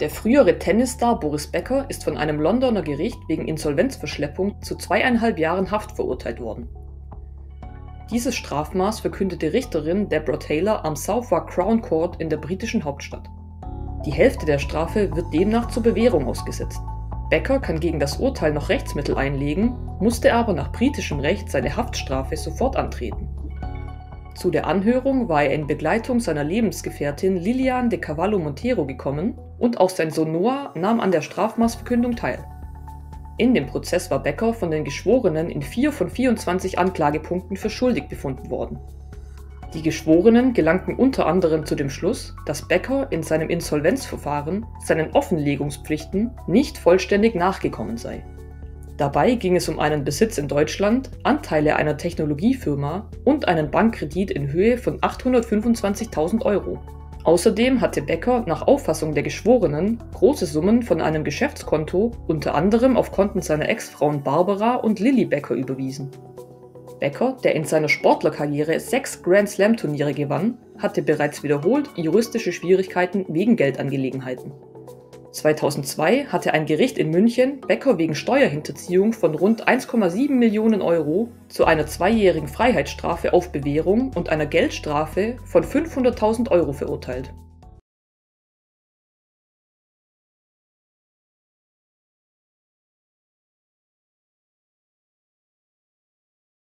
Der frühere Tennisstar Boris Becker ist von einem Londoner Gericht wegen Insolvenzverschleppung zu zweieinhalb Jahren Haft verurteilt worden. Dieses Strafmaß verkündete Richterin Deborah Taylor am Southwark Crown Court in der britischen Hauptstadt. Die Hälfte der Strafe wird demnach zur Bewährung ausgesetzt. Becker kann gegen das Urteil noch Rechtsmittel einlegen, musste aber nach britischem Recht seine Haftstrafe sofort antreten. Zu der Anhörung war er in Begleitung seiner Lebensgefährtin Lilian de Cavallo Montero gekommen und auch sein Sohn Noah nahm an der Strafmaßverkündung teil. In dem Prozess war Becker von den Geschworenen in vier von 24 Anklagepunkten für schuldig befunden worden. Die Geschworenen gelangten unter anderem zu dem Schluss, dass Becker in seinem Insolvenzverfahren seinen Offenlegungspflichten nicht vollständig nachgekommen sei. Dabei ging es um einen Besitz in Deutschland, Anteile einer Technologiefirma und einen Bankkredit in Höhe von 825.000 Euro. Außerdem hatte Becker nach Auffassung der Geschworenen große Summen von einem Geschäftskonto unter anderem auf Konten seiner Ex-Frauen Barbara und Lilly Becker überwiesen. Becker, der in seiner Sportlerkarriere sechs Grand Slam-Turniere gewann, hatte bereits wiederholt juristische Schwierigkeiten wegen Geldangelegenheiten. 2002 hatte ein Gericht in München Becker wegen Steuerhinterziehung von rund 1,7 Millionen Euro zu einer zweijährigen Freiheitsstrafe auf Bewährung und einer Geldstrafe von 500.000 Euro verurteilt